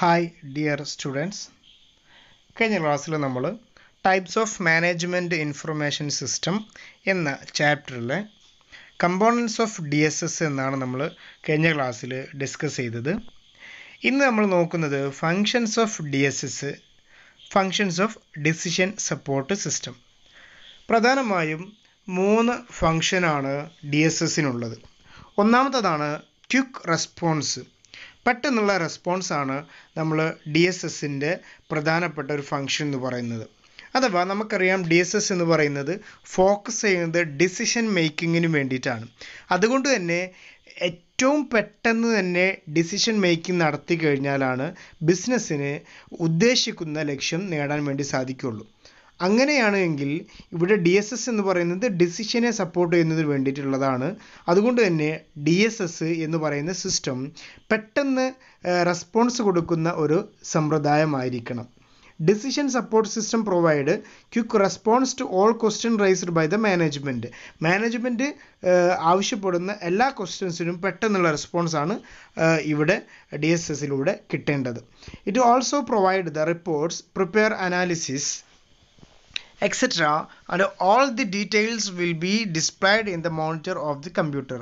Hi dear students കഴിഞ്ഞ ക്ലാസ്സിൽ നമ്മൾ types of management information system എന്ന ചാപ്റ്ററിലെ components of D S S എന്നാണ് നമ്മൾ കഴിഞ്ഞ ക്ലാസ്സിൽ ഡിസ്കസ് ചെയ്തത്. ഇന്ന് നമ്മൾ നോക്കുന്നത് functions of D S S functions of decision support system പ്രധാനമായും മൂന്ന് ഫങ്ഷനാണ് ഡി എസ് എസിനുള്ളത് ഒന്നാമത്തതാണ് ക്യുക്ക് റെസ്പോൺസ് പെട്ടെന്നുള്ള റെസ്പോൺസാണ് നമ്മൾ ഡി എസ് എസിന്റെ പ്രധാനപ്പെട്ട ഒരു ഫങ്ഷൻ എന്ന് പറയുന്നത്. അഥവാ നമുക്കറിയാം ഡി എസ് എസ് എന്ന് പറയുന്നത് ഫോക്കസ് ചെയ്യുന്നത് ഡിസിഷൻ മേക്കിങ്ങിന് വേണ്ടിയിട്ടാണ്. അതുകൊണ്ട് തന്നെ ഏറ്റവും പെട്ടെന്ന് തന്നെ ഡിസിഷൻ മേക്കിംഗ് നടത്തി കഴിഞ്ഞാലാണ് ബിസിനസ്സിന് ഉദ്ദേശിക്കുന്ന ലക്ഷ്യം നേടാൻ വേണ്ടി സാധിക്കുകയുള്ളൂ. അങ്ങനെയാണ് എങ്കിൽ ഇവിടെ ഡി എസ് എസ് എന്ന് പറയുന്നത് ഡിസിഷനെ സപ്പോർട്ട് ചെയ്യുന്നതിന് വേണ്ടിയിട്ടുള്ളതാണ്. അതുകൊണ്ട് തന്നെ ഡി എസ് എസ് എന്ന് പറയുന്ന സിസ്റ്റം പെട്ടെന്ന് റെസ്പോൺസ് കൊടുക്കുന്ന ഒരു സമ്പ്രദായമായിരിക്കണം. Decision support system provide quick response to all question raised by the management management ആവശ്യപ്പെടുന്ന എല്ലാ ക്വസ്റ്റ്യൻസിനും പെട്ടെന്നുള്ള റെസ്പോൺസാണ് ഇവിടെ ഡി എസ് എസിലൂടെ കിട്ടേണ്ടത്. It also provide the reports prepare analysis etc and all the details will be displayed in the monitor of the computer.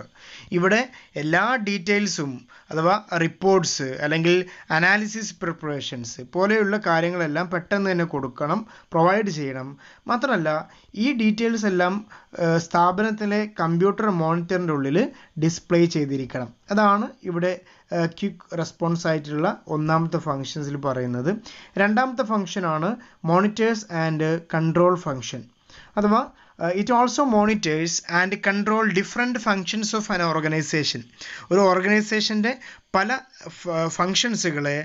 ഇവിടെ എല്ലാ ഡീറ്റെയിൽസും അഥവാ റിപ്പോർട്ട്സ് അല്ലെങ്കിൽ അനാലിസിസ് പ്രിപ്പറേഷൻസ് പോലെയുള്ള കാര്യങ്ങളെല്ലാം പെട്ടെന്ന് തന്നെ കൊടുക്കണം പ്രൊവൈഡ് ചെയ്യണം. മാത്രമല്ല ഈ ഡീറ്റെയിൽസ് എല്ലാം സ്ഥാപനത്തിലെ കമ്പ്യൂട്ടർ മോണിറ്ററിന്റെ ഉള്ളിൽ ഡിസ്പ്ലേ ചെയ്തിരിക്കണം. അതാണ് ഇവിടെ ക്വിക്ക് റെസ്പോൺസ് ആയിട്ടുള്ള ഒന്നാമത്തെ ഫങ്ഷൻസിൽ പറയുന്നത്. രണ്ടാമത്തെ ഫങ്ഷനാണ് മോണിറ്റേഴ്സ് ആൻഡ് കൺട്രോൾ ഫങ്ഷൻ അഥവാ it also monitors and control different functions of an organization. ഒരു ഓർഗനൈസേഷന്റെ പല ഫങ്ഷൻസുകളെ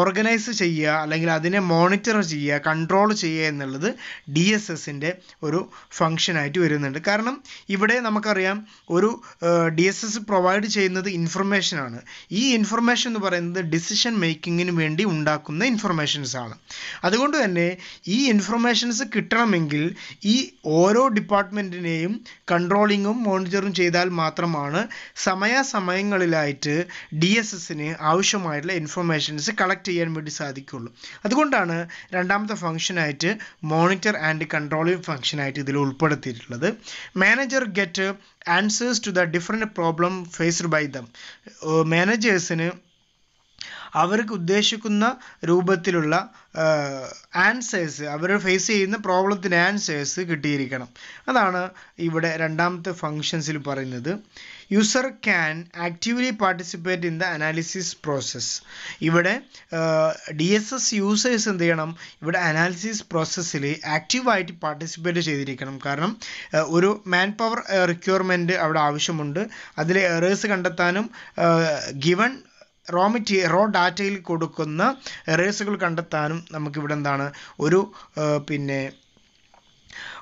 ഓർഗനൈസ് ചെയ്യുക അല്ലെങ്കിൽ അതിനെ മോണിറ്റർ ചെയ്യുക കൺട്രോൾ ചെയ്യുക എന്നുള്ളത് ഡി എസ് എസിന്റെ ഒരു ഫങ്ഷനായിട്ട് വരുന്നുണ്ട്. കാരണം ഇവിടെ നമുക്കറിയാം ഒരു ഡി എസ് എസ് പ്രൊവൈഡ് ചെയ്യുന്നത് ഇൻഫർമേഷനാണ് ഈ ഇൻഫർമേഷൻ എന്ന് പറയുന്നത് ഡിസിഷൻ മേക്കിങ്ങിന് വേണ്ടി ഉണ്ടാക്കുന്ന ഇൻഫർമേഷൻസ് ആണ്. അതുകൊണ്ട് തന്നെ ഈ ഇൻഫർമേഷൻസ് കിട്ടണമെങ്കിൽ ഈ ഓരോ ഡിപ്പാർട്ട്മെന്റിനെയും കൺട്രോളിങ്ങും മോണിറ്ററും ചെയ്താൽ മാത്രമാണ് സമയാസമയങ്ങളിലായിട്ട് ഡി എസ് എസിന് ആവശ്യമായിട്ടുള്ള ഇൻഫർമേഷൻസ് കളക്ട് ചെയ്യാൻ വേണ്ടി സാധിക്കുള്ളൂ. അതുകൊണ്ടാണ് രണ്ടാമത്തെ ഫംഗ്ഷനായിട്ട് മോണിറ്റർ ആൻഡ് കൺട്രോളിംഗ് ഫംഗ്ഷനായിട്ട് ഇതിൽ ഉൾപ്പെടുത്തിയിട്ടുള്ളത്. Manager get answers to the different problem faced by them. മാനേജേഴ്സിന് അവർക്ക് ഉദ്ദേശിക്കുന്ന രൂപത്തിലുള്ള ആൻസേഴ്സ് അവർ ഫേസ് ചെയ്യുന്ന പ്രോബ്ലത്തിന് ആൻസേഴ്സ് കിട്ടിയിരിക്കണം. അതാണ് ഇവിടെ രണ്ടാമത്തെ ഫങ്ഷൻസിൽ പറയുന്നത്. User can actively participate in the analysis process ഇവിടെ ഡി എസ് എസ് യൂസേഴ്സ് എന്ത് ചെയ്യണം? ഇവിടെ അനാലിസിസ് പ്രോസസ്സിൽ ആക്റ്റീവായിട്ട് പാർട്ടിസിപ്പേറ്റ് ചെയ്തിരിക്കണം. കാരണം ഒരു മാൻ പവർ റിക്വയർമെന്റ് അവിടെ ആവശ്യമുണ്ട്. അതിലെ എറേഴ്സ് കണ്ടെത്താനും ഗിവൺ റോ മെറ്റീരിയൽ റോ ഡാറ്റയിൽ കൊടുക്കുന്ന എറേഴ്സുകൾ കണ്ടെത്താനും നമുക്കിവിടെ എന്താണ് ഒരു പിന്നെ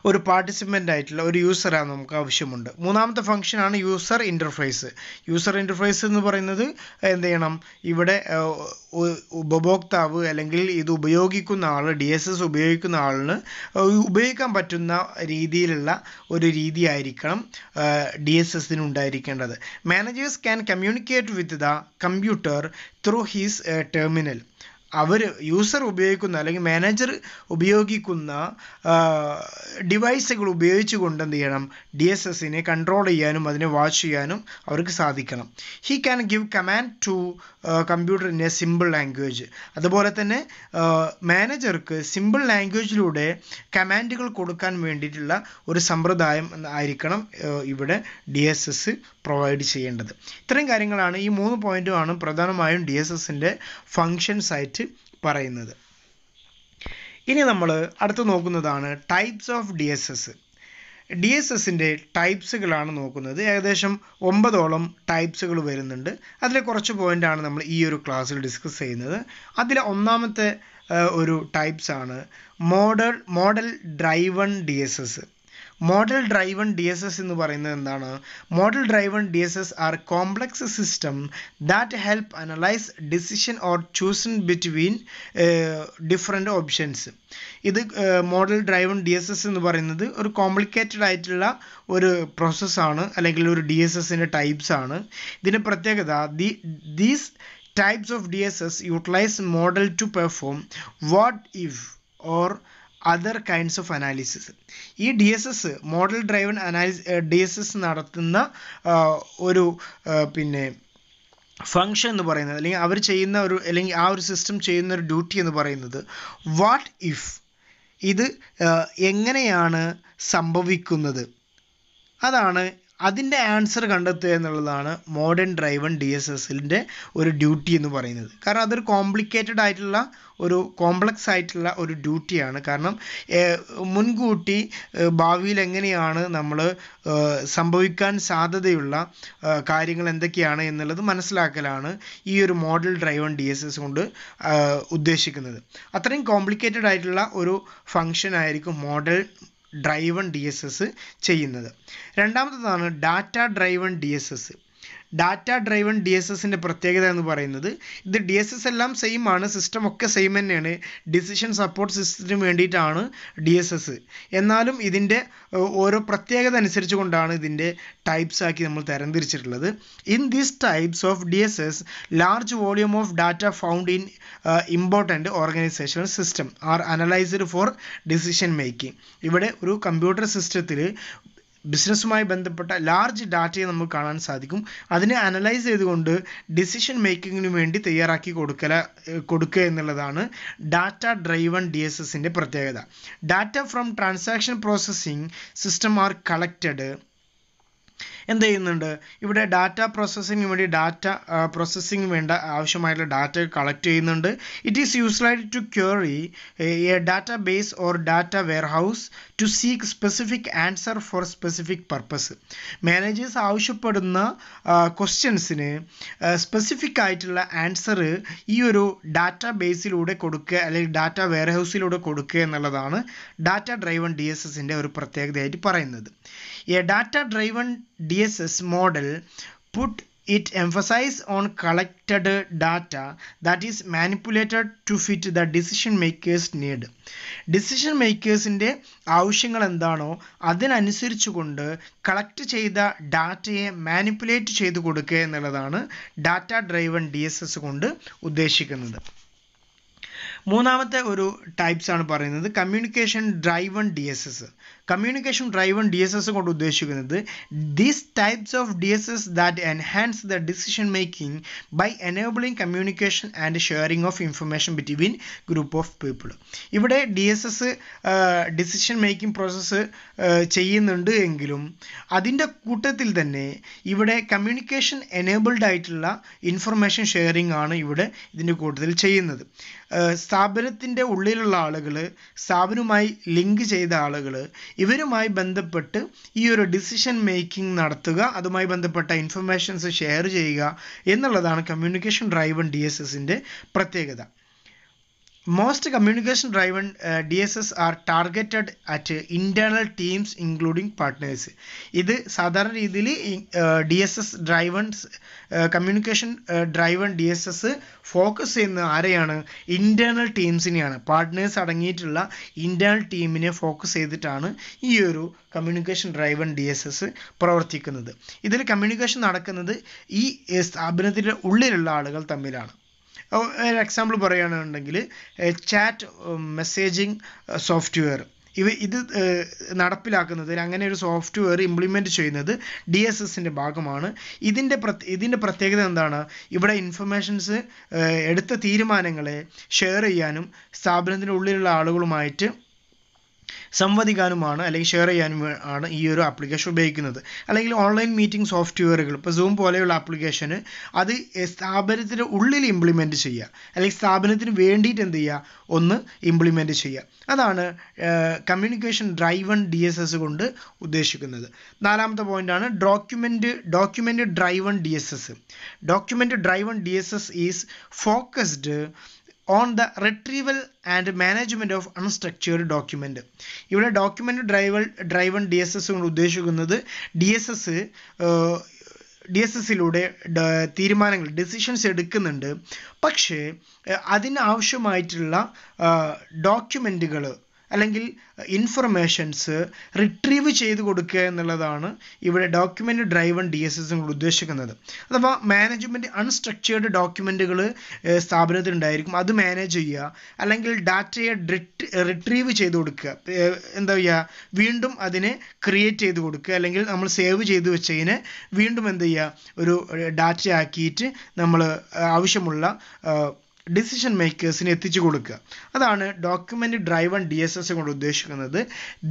ഒരു പാർട്ടിസിപ്പന്റ് ആയിട്ടുള്ള ഒരു യൂസറാണ് നമുക്ക് ആവശ്യമുണ്ട്. മൂന്നാമത്തെ ഫംഗ്ഷനാണ് യൂസർ ഇന്റർഫേസ് യൂസർ ഇന്റർഫേസ് എന്ന് പറയുന്നത് എന്ത് ചെയ്യണം? ഇവിടെ ഉപഭോക്താവ് അല്ലെങ്കിൽ ഇത് ഉപയോഗിക്കുന്ന ആൾ ഡി എസ് എസ് ഉപയോഗിക്കുന്ന ആളിന് ഉപയോഗിക്കാൻ പറ്റുന്ന രീതിയിലുള്ള ഒരു രീതിയായിരിക്കണം ഡി എസ് എസിന് ഉണ്ടായിരിക്കേണ്ടത്. Managers can communicate with the computer through his terminal our user ഉപയോഗിക്കുന്ന അല്ലെങ്കിൽ മാനേജർ ഉപയോഗിക്കുന്ന ഡിവൈസുകൾ ഉപയോഗിച്ചുകൊണ്ട് എന്ത് ചെയ്യണം? ഡി എസ് എസിനെ കൺട്രോൾ ചെയ്യാനും അതിനെ വാച്ച് ചെയ്യാനും അവർക്ക് സാധിക്കണം. He can give command to computer in a simple language അതുപോലെ തന്നെ മാനേജർക്ക് സിമ്പിൾ ലാംഗ്വേജിലൂടെ കമാൻഡുകൾ കൊടുക്കാൻ വേണ്ടിയിട്ടുള്ള ഒരു സമ്പ്രദായം ആയിരിക്കണം ഇവിടെ ഡി എസ് എസ് പ്രൊവൈഡ് ചെയ്യേണ്ടത്. ഇത്രയും കാര്യങ്ങളാണ് ഈ മൂന്ന് പോയിന്റുമാണ് പ്രധാനമായും ഡി എസ് എസിന്റെ ഫങ്ഷൻസ് ആയിട്ട് പറയുന്നത്. ഇനി നമ്മൾ അടുത്ത് നോക്കുന്നതാണ് types of D S S D S എസിന്റെ ടൈപ്സുകളാണ് നോക്കുന്നത്. ഏകദേശം ഒമ്പതോളം ടൈപ്സുകൾ വരുന്നുണ്ട്. അതിലെ കുറച്ച് പോയിന്റാണ് നമ്മൾ ഈ ഒരു ക്ലാസ്സിൽ ഡിസ്കസ് ചെയ്യുന്നത്. അതിലെ ഒന്നാമത്തെ ഒരു ടൈപ്സാണ് model model driven D S S model driven D S S എന്ന് പറയുന്നത് എന്താണ്? Model driven D S S are complex system that help analyse decision or chosen between different options ഇത് model driven D S S എന്ന് പറയുന്നത് ഒരു complicated ആയിട്ടുള്ള ഒരു പ്രോസസ്സാണ് അല്ലെങ്കിൽ ഒരു ഡി എസ് എസിന്റെ ടൈപ്സ് ആണ്. ഇതിന്റെ പ്രത്യേകത the these types of DSS utilize model to perform what if or other kinds of analysis ഈ D S S model driven analysis D S S നടത്തുന്ന ഒരു പിന്നെ ഫങ്ഷൻ എന്ന് പറയുന്നത് അല്ലെങ്കിൽ അവർ ചെയ്യുന്ന ഒരു അല്ലെങ്കിൽ ആ ഒരു സിസ്റ്റം ചെയ്യുന്ന ഒരു ഡ്യൂട്ടി എന്ന് പറയുന്നത് വാട്ട് ഇഫ് ഇത് എങ്ങനെയാണ് സംഭവിക്കുന്നത്? അതാണ് അതിന്റെ ആൻസർ കണ്ടെത്തുക എന്നുള്ളതാണ് മോഡേൺ ഡ്രൈവൺ ഡി എസ് എസിന്റെ ഒരു ഡ്യൂട്ടി എന്ന് പറയുന്നത്. കാരണം അതൊരു കോംപ്ലിക്കേറ്റഡ് ആയിട്ടുള്ള ഒരു കോംപ്ലക്സ് ആയിട്ടുള്ള ഒരു ഡ്യൂട്ടിയാണ് കാരണം മുൻകൂട്ടി ഭാവിയിൽ എങ്ങനെയാണ് നമ്മൾ സംഭവിക്കാൻ സാധ്യതയുള്ള കാര്യങ്ങൾ എന്തൊക്കെയാണ് എന്നുള്ളത് മനസ്സിലാക്കലാണ് ഈ ഒരു model driven D S S കൊണ്ട് ഉദ്ദേശിക്കുന്നത്. അത്രയും കോംപ്ലിക്കേറ്റഡ് ആയിട്ടുള്ള ഒരു ഫങ്ഷൻ ആയിരിക്കും model driven D S S ചെയ്യുന്നത്. രണ്ടാമത്തതാണ് data driven D S S data driven D S എസിന്റെ പ്രത്യേകത എന്ന് പറയുന്നത് ഇത് ഡി എസ് എസ് എല്ലാം സെയിം ആണ് സിസ്റ്റം ഒക്കെ സെയിം തന്നെയാണ്. ഡിസിഷൻ സപ്പോർട്ട് സിസ്റ്റത്തിന് വേണ്ടിയിട്ടാണ് ഡി എസ് എസ് എന്നാലും ഇതിന്റെ ഓരോ പ്രത്യേകത അനുസരിച്ച് കൊണ്ടാണ് ഇതിന്റെ ടൈപ്സ് ആക്കി നമ്മൾ തരംതിരിച്ചിട്ടുള്ളത്. In these types of D S S large volume of data found in important organisation system are analysed for decision making ഇവിടെ ഒരു കമ്പ്യൂട്ടർ സിസ്റ്റത്തിൽ ബിസിനസ്സുമായി ബന്ധപ്പെട്ട ലാർജ് ഡാറ്റയെ നമുക്ക് കാണാൻ സാധിക്കും. അതിനെ അനലൈസ് ചെയ്തുകൊണ്ട് ഡിസിഷൻ മേക്കിങ്ങിന് വേണ്ടി തയ്യാറാക്കി കൊടുക്കല കൊടുക്കുക എന്നുള്ളതാണ് ഡാറ്റ ഡ്രൈവൺ ഡി എസ് എസിന്റെ പ്രത്യേകത. Data from transaction processing system are collected എന്ത് ചെയ്യുന്നുണ്ട്? ഇവിടെ ഡാറ്റ പ്രോസസ്സിംഗ് വേണ്ടി ഡാറ്റ പ്രോസസ്സിംഗ് വേണ്ട ആവശ്യമായിട്ടുള്ള ഡാറ്റ കളക്ട് ചെയ്യുന്നുണ്ട്. It is utilised to query a database or data warehouse to seek specific answer for specific purpose managers ആവശ്യപ്പെടുന്ന ക്വസ്റ്റ്യൻസിന് specific ആയിട്ടുള്ള ആൻസർ ഈ ഒരു ഡാറ്റ ബേസിലൂടെ കൊടുക്കുക അല്ലെങ്കിൽ ഡാറ്റ വെയർഹൗസിലൂടെ കൊടുക്കുക എന്നുള്ളതാണ് ഡാറ്റ ഡ്രൈവൺ ഡി എസ് എസിന്റെ ഒരു പ്രത്യേകതയായിട്ട് പറയുന്നത്. A data driven DSS model put it emphasize on collected data that is manipulated to fit the decision makers need. Decision മേക്കേഴ്സിന്റെ ആവശ്യങ്ങൾ എന്താണോ അതിനനുസരിച്ചുകൊണ്ട് കളക്ട് ചെയ്ത ഡാറ്റയെ മാനിപ്പുലേറ്റ് ചെയ്ത് കൊടുക്കുക എന്നുള്ളതാണ് data driven D S S കൊണ്ട് ഉദ്ദേശിക്കുന്നത്. മൂന്നാമത്തെ ഒരു ടൈപ്സ് ആണ് പറയുന്നത് communication driven D S S communication driven D S S കൊണ്ട് ഉദ്ദേശിക്കുന്നത് these types of D S S that enhance the decision making by enabling communication and sharing of information between group of people ഇവിടെ D S S decision making process ചെയ്യുന്നുണ്ട് എങ്കിലും അതിന്റെ കൂട്ടത്തിൽ തന്നെ ഇവിടെ communication enabled ആയിട്ടുള്ള ഇൻഫർമേഷൻ ഷെയറിംഗ് ആണ് ഇവിടെ ഇതിന്റെ കൂട്ടത്തിൽ ചെയ്യുന്നത്. സ്ഥാപനത്തിന്റെ ഉള്ളിലുള്ള ആളുകൾ സ്ഥാപനവുമായി ലിങ്ക് ചെയ്ത ആളുകൾ ഇവരുമായി ബന്ധപ്പെട്ട് ഈ ഒരു ഡിസിഷൻ മേക്കിംഗ് നടത്തുക അതുമായി ബന്ധപ്പെട്ട ഇൻഫർമേഷൻസ് ഷെയർ ചെയ്യുക എന്നുള്ളതാണ് കമ്മ്യൂണിക്കേഷൻ ഡ്രൈവൺ ഡി എസ് എസിന്റെ പ്രത്യേകത. Most communication driven D S S are targeted at internal teams including partners ഇത് സാധാരണ രീതിയിൽ D S S drivens communication driven D S S focus ചെയ്യുന്ന ആരെയാണ്? ഇന്റേർണൽ ടീംസിനെയാണ് പാർട്ട്നേഴ്സ് അടങ്ങിയിട്ടുള്ള ഇന്റേർണൽ ടീമിനെ ഫോക്കസ് ചെയ്തിട്ടാണ് ഈ ഒരു communication driven D S S പ്രവർത്തിക്കുന്നത്. ഇതിൽ കമ്മ്യൂണിക്കേഷൻ നടക്കുന്നത് ഈ സ്ഥാപനത്തിന്റെ ഉള്ളിലുള്ള ആളുകൾ തമ്മിലാണ്. ഒരു എക്സാമ്പിൾ പറയുകയാണെന്നുണ്ടെങ്കിൽ ചാറ്റ് മെസ്സേജിങ് സോഫ്റ്റ്വെയർ ഇവ ഇത് നടപ്പിലാക്കുന്നത് അങ്ങനെ ഒരു സോഫ്റ്റ്വെയർ ഇംപ്ലിമെന്റ് ചെയ്യുന്നത് ഡി എസ് എസിന്റെ ഭാഗമാണ്. ഇതിന്റെ ഇതിന്റെ പ്രത്യേകത എന്താണ്? ഇവിടെ ഇൻഫർമേഷൻസ് എടുത്ത തീരുമാനങ്ങളെ ഷെയർ ചെയ്യാനും സ്ഥാപനത്തിന്റെ ഉള്ളിലുള്ള ആളുകളുമായിട്ട് സംവദിക്കാനുമാണ് അല്ലെങ്കിൽ ഷെയർ ചെയ്യാനും ആണ് ഈ ഒരു ആപ്ലിക്കേഷൻ ഉപയോഗിക്കുന്നത്. അല്ലെങ്കിൽ ഓൺലൈൻ മീറ്റിംഗ് സോഫ്റ്റ്വെയറുകൾ ഇപ്പോൾ സൂം പോലെയുള്ള ആപ്ലിക്കേഷന് അത് സ്ഥാപനത്തിന്റെ ഉള്ളിൽ ഇംപ്ലിമെന്റ് ചെയ്യുക. അല്ലെങ്കിൽ സ്ഥാപനത്തിന് വേണ്ടിയിട്ട് എന്ത് ചെയ്യുക? ഒന്ന് ഇംപ്ലിമെന്റ് ചെയ്യുക. അതാണ് communication driven D S S കൊണ്ട് ഉദ്ദേശിക്കുന്നത്. നാലാമത്തെ പോയിന്റാണ് document document driven D S S document driven D S S is focused on the retrieval and management of unstructured document ഇവിടെ document drival driven D S S കൊണ്ട് ഉദ്ദേശിക്കുന്നത് D S S D S എസിലൂടെ തീരുമാനങ്ങൾ decisions എടുക്കുന്നുണ്ട്. പക്ഷേ അതിനാവശ്യമായിട്ടുള്ള ഡോക്യുമെന്റുകൾ അല്ലെങ്കിൽ informations retrieve ചെയ്ത് കൊടുക്കുക എന്നുള്ളതാണ് ഇവിടെ document driven D S S ഉദ്ദേശിക്കുന്നത്. അഥവാ മാനേജ്മെന്റ് അൺസ്ട്രക്ചേർഡ് ഡോക്യുമെന്റുകൾ സ്ഥാപനത്തിൽ ഉണ്ടായിരിക്കും അത് മാനേജ് ചെയ്യുക. അല്ലെങ്കിൽ ഡാറ്റയെ റിട്രീവ് ചെയ്ത് കൊടുക്കുക. എന്താ ചെയ്യുക വീണ്ടും അതിനെ ക്രിയേറ്റ് ചെയ്ത് കൊടുക്കുക. അല്ലെങ്കിൽ നമ്മൾ സേവ് ചെയ്ത് വെച്ചതിനെ വീണ്ടും എന്ത് ചെയ്യുക? ഒരു ഡാറ്റ ആക്കിയിട്ട് നമ്മൾ ആവശ്യമുള്ള ഡിസിഷൻ മേക്കേഴ്സിന് എത്തിച്ചു കൊടുക്കുക. അതാണ് document driven D S S കൊണ്ട് ഉദ്ദേശിക്കുന്നത്.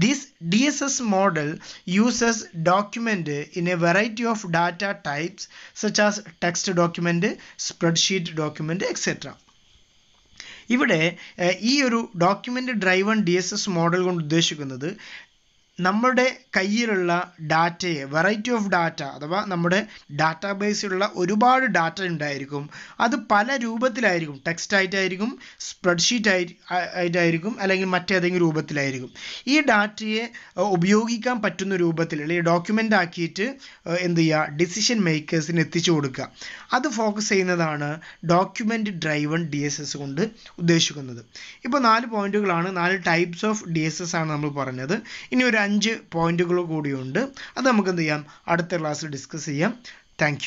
This D S S model uses document in a variety of data types such as text document spreadsheet document etcetera ഇവിടെ ഈ ഒരു document driven D S S model കൊണ്ട് ഉദ്ദേശിക്കുന്നത് നമ്മുടെ കയ്യിലുള്ള ഡാറ്റയെ വെറൈറ്റി ഓഫ് ഡാറ്റ അഥവാ നമ്മുടെ ഡാറ്റാ ബേസിലുള്ള ഒരുപാട് ഡാറ്റ ഉണ്ടായിരിക്കും. അത് പല രൂപത്തിലായിരിക്കും. ടെക്സ്റ്റ് ആയിട്ടായിരിക്കും സ്പ്രെഡ്ഷീറ്റ് ആയി ആയിട്ടായിരിക്കും അല്ലെങ്കിൽ മറ്റേതെങ്കിലും രൂപത്തിലായിരിക്കും. ഈ ഡാറ്റയെ ഉപയോഗിക്കാൻ പറ്റുന്ന രൂപത്തിൽ അല്ലെങ്കിൽ ഡോക്യുമെന്റ് ആക്കിയിട്ട് എന്ത് ചെയ്യുക? ഡിസിഷൻ മേക്കേഴ്സിന് എത്തിച്ചു കൊടുക്കുക. അത് ഫോക്കസ് ചെയ്യുന്നതാണ് document driven D S S കൊണ്ട് ഉദ്ദേശിക്കുന്നത്. ഇപ്പോൾ നാല് പോയിന്റുകളാണ് നാല് types of D S S ആണ് നമ്മൾ പറഞ്ഞത്. ഇനി ഒരു അഞ്ച് പോയിന്റുകൾ കൂടിയുണ്ട്. അത് നമുക്ക് എന്ത് ചെയ്യാം? അടുത്ത ക്ലാസ്സിൽ ഡിസ്കസ് ചെയ്യാം. താങ്ക്